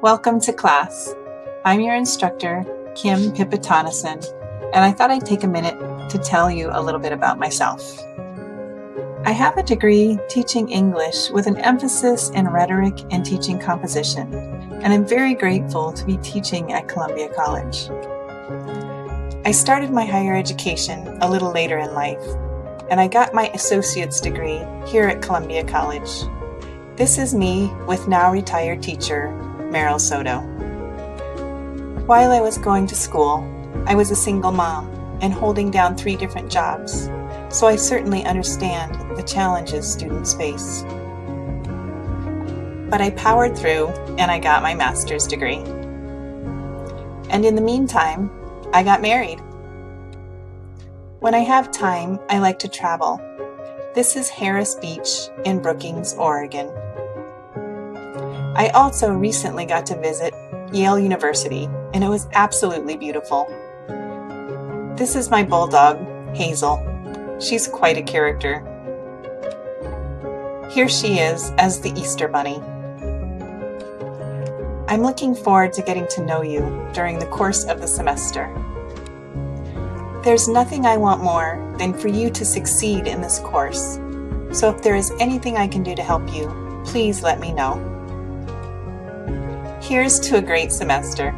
Welcome to class. I'm your instructor, Kim Pipitanason, and I thought I'd take a minute to tell you a little bit about myself. I have a degree teaching English with an emphasis in rhetoric and teaching composition, and I'm very grateful to be teaching at Columbia College. I started my higher education a little later in life, and I got my associate's degree here at Columbia College. This is me with now retired teacher Meryl Soto. While I was going to school, I was a single mom and holding down three different jobs so I certainly understand the challenges students face. But I powered through and I got my master's degree. And in the meantime, I got married. When I have time, I like to travel. This is Harris Beach in Brookings, Oregon. I also recently got to visit Yale University, and it was absolutely beautiful. This is my bulldog, Hazel. She's quite a character. Here she is as the Easter Bunny. I'm looking forward to getting to know you during the course of the semester. There's nothing I want more than for you to succeed in this course, so if there is anything I can do to help you, please let me know. Here's to a great semester.